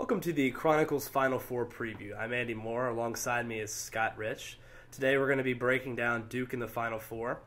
Welcome to the Chronicles Final Four preview. I'm Andy Moore. Alongside me is Scott Rich. Today we're going to be breaking down Duke in the Final Four.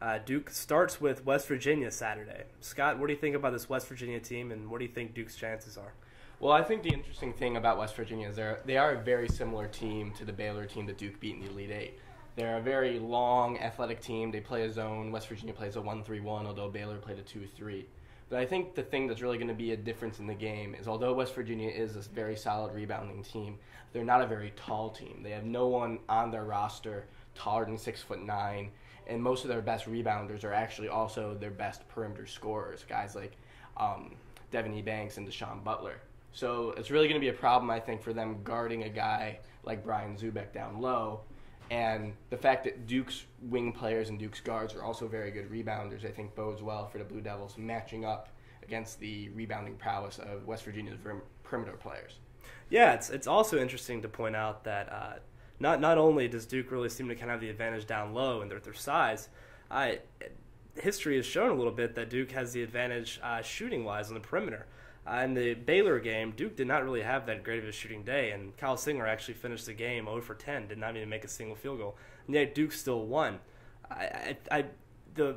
Uh, Duke starts with West Virginia Saturday. Scott, what do you think about this West Virginia team, and what do you think Duke's chances are? Well, I think the interesting thing about West Virginia is they're, they are a very similar team to the Baylor team that Duke beat in the Elite Eight. They're a very long, athletic team. They play a zone. West Virginia plays a 1 3 1, although Baylor played a 2 3. But I think the thing that's really going to be a difference in the game is although West Virginia is a very solid rebounding team, they're not a very tall team. They have no one on their roster taller than six foot nine, and most of their best rebounders are actually also their best perimeter scorers, guys like um, Devin E. Banks and Da'Sean Butler. So it's really going to be a problem, I think, for them guarding a guy like Brian Zoubek down low. And the fact that Duke's wing players and Duke's guards are also very good rebounders, I think, bodes well for the Blue Devils matching up against the rebounding prowess of West Virginia's perimeter players. Yeah, it's it's also interesting to point out that uh, not not only does Duke really seem to kind of have the advantage down low and their their size, I history has shown a little bit that Duke has the advantage uh, shooting wise on the perimeter. Uh, in the Baylor game, Duke did not really have that great of a shooting day, and Kyle Singler actually finished the game 0 for 10, did not even make a single field goal, and yet Duke still won. I, I, I, the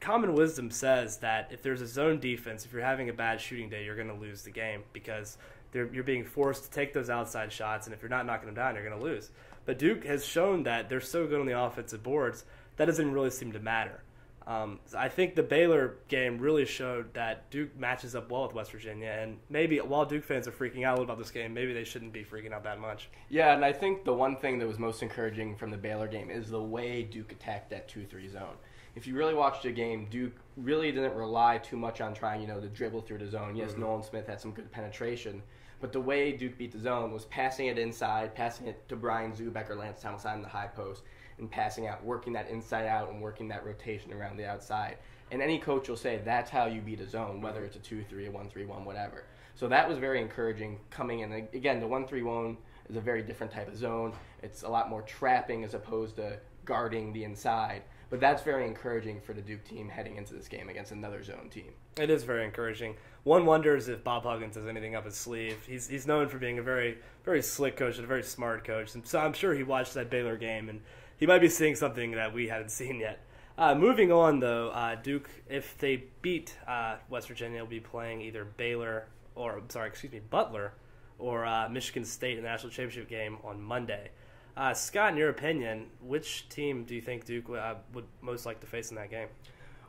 common wisdom says that if there's a zone defense, if you're having a bad shooting day, you're going to lose the game because you're being forced to take those outside shots, and if you're not knocking them down, you're going to lose. But Duke has shown that they're so good on the offensive boards that doesn't really seem to matter. Um, I think the Baylor game really showed that Duke matches up well with West Virginia, and maybe while Duke fans are freaking out a little about this game, maybe they shouldn't be freaking out that much. Yeah, and I think the one thing that was most encouraging from the Baylor game is the way Duke attacked that two-three zone. If you really watched the game, Duke really didn't rely too much on trying, you know, to dribble through the zone. Yes, mm-hmm. Nolan Smith had some good penetration, but the way Duke beat the zone was passing it inside, passing it to Brian Zoubek or Lance Thomas on the high post, and passing out, working that inside out and working that rotation around the outside. And any coach will say that's how you beat a zone, whether it's a 2 3, a 1 3 1, whatever. So that was very encouraging coming in. Again, the 1 3 1 is a very different type of zone. It's a lot more trapping as opposed to guarding the inside. But that's very encouraging for the Duke team heading into this game against another zone team. It is very encouraging. One wonders if Bob Huggins has anything up his sleeve. He's he's known for being a very very slick coach and a very smart coach, and so I'm sure he watched that Baylor game and he might be seeing something that we hadn't seen yet. Uh, moving on, though, uh, Duke, if they beat uh, West Virginia, will be playing either Baylor or, sorry, excuse me, Butler or uh, Michigan State in the national championship game on Monday. Uh, Scott, in your opinion, which team do you think Duke uh, would most like to face in that game?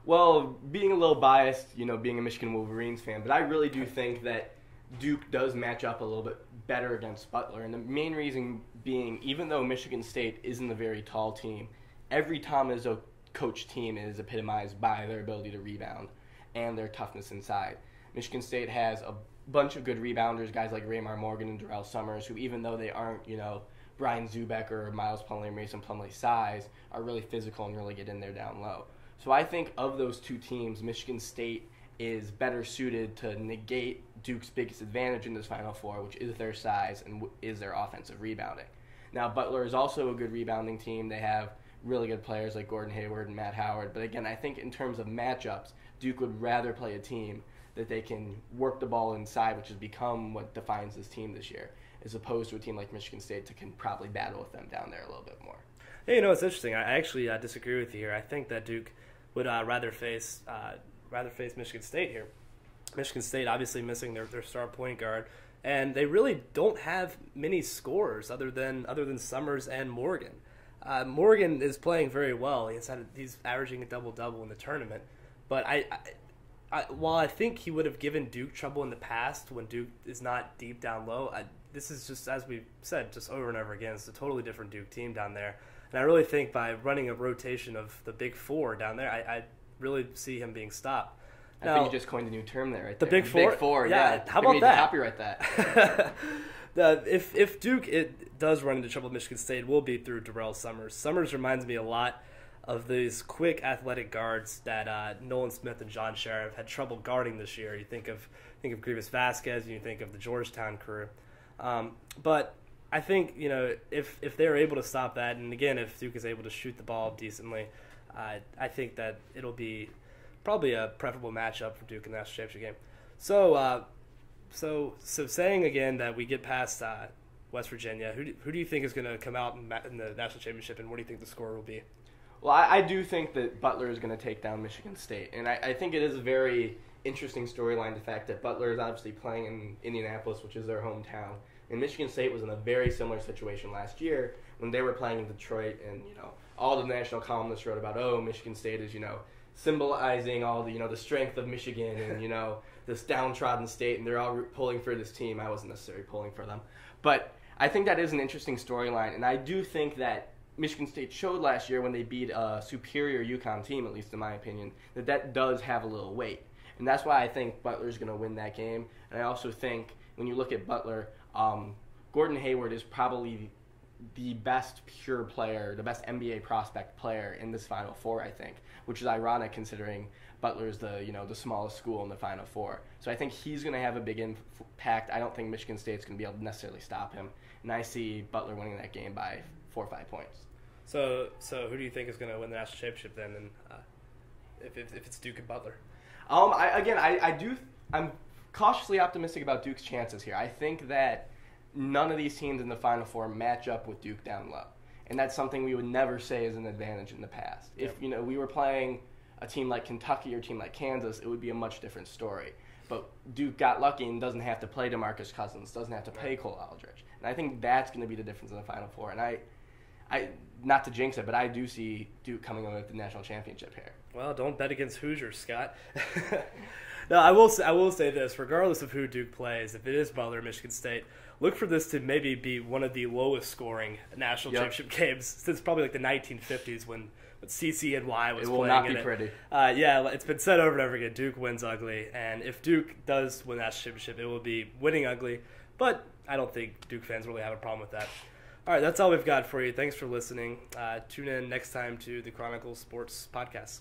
Well, being a little biased, you know, being a Michigan Wolverines fan, but I really do think that Duke does match up a little bit better against Butler. And the main reason being, even though Michigan State isn't a very tall team, every Tom Izzo coach team is epitomized by their ability to rebound and their toughness inside. Michigan State has a bunch of good rebounders, guys like Raymar Morgan and Durrell Summers, who even though they aren't, you know, Brian Zoubek or Miles Plumlee or Mason Plumlee size, are really physical and really get in there down low. So I think of those two teams, Michigan State is better suited to negate Duke's biggest advantage in this Final Four, which is their size and is their offensive rebounding. Now, Butler is also a good rebounding team. They have really good players like Gordon Hayward and Matt Howard. But again, I think in terms of matchups, Duke would rather play a team that they can work the ball inside, which has become what defines this team this year, as opposed to a team like Michigan State that can probably battle with them down there a little bit more. Hey, you know, it's interesting. I actually uh, disagree with you here. I think that Duke would uh, rather face uh, rather face Michigan State here. Michigan State obviously missing their, their star point guard, and they really don't have many scorers other than other than Summers and Morgan. Uh, Morgan is playing very well. He's had he's averaging a double double in the tournament, but I, I, I, while I think he would have given Duke trouble in the past when Duke is not deep down low, I, this is just as we've said just over and over again. It's a totally different Duke team down there, and I really think by running a rotation of the big four down there, I, I really see him being stopped. I now, think you just coined a new term there, right the there. Big Four. Big Four, yeah. yeah. How about that? Copyright that. the, if if Duke it does run into trouble, Michigan State will be through Durrell Summers. Summers reminds me a lot of these quick athletic guards that uh, Nolan Smith and Jon Scheyer had trouble guarding this year. You think of think of Greivis Vasquez, you think of the Georgetown crew. Um, but I think you know if if they're able to stop that, and again if Duke is able to shoot the ball decently, uh, I think that it'll be probably a preferable matchup for Duke in the national championship game. So uh, so so saying again that we get past uh, West Virginia, who do, who do you think is going to come out in the national championship, and what do you think the score will be? Well, I, I do think that Butler is going to take down Michigan State, and I, I think it is a very interesting storyline. The fact that Butler is obviously playing in Indianapolis, which is their hometown, and Michigan State was in a very similar situation last year when they were playing in Detroit, and you know all the national columnists wrote about, oh, Michigan State is you know symbolizing all the you know the strength of Michigan and you know this downtrodden state, and they're all pulling for this team. I wasn't necessarily pulling for them, but I think that is an interesting storyline, and I do think that Michigan State showed last year when they beat a superior UConn team, at least in my opinion, that that does have a little weight. And that's why I think Butler's going to win that game. And I also think when you look at Butler, um, Gordon Hayward is probably the best pure player, the best NBA prospect player in this Final Four, I think, which is ironic considering Butler's the you know the smallest school in the Final Four. So I think he's going to have a big impact. I don't think Michigan State's going to be able to necessarily stop him, and I see Butler winning that game by four or five points. So, so who do you think is going to win the national championship then? And uh, if, if, if it's Duke and Butler, um, I, again, I, I do. I'm cautiously optimistic about Duke's chances here. I think that none of these teams in the Final Four match up with Duke down low, and that's something we would never say is an advantage in the past. If you know we were playing a team like Kentucky or a team like Kansas, it would be a much different story. But Duke got lucky and doesn't have to play DeMarcus Cousins, doesn't have to play Cole Aldrich, and I think that's going to be the difference in the Final Four. And I, I not to jinx it, but I do see Duke coming away with the national championship here. Well, don't bet against Hoosiers, Scott. no, I will. Say, I will say this: regardless of who Duke plays, if it is Butler, Michigan State, look for this to maybe be one of the lowest scoring national yep. championship games since probably like the 1950s when. But CCNY was it will playing not be it. pretty. Uh, yeah, it's been said over and over again. Duke wins ugly, and if Duke does win that championship, it will be winning ugly. But I don't think Duke fans really have a problem with that. All right, that's all we've got for you. Thanks for listening. Uh, tune in next time to the Chronicle Sports Podcast.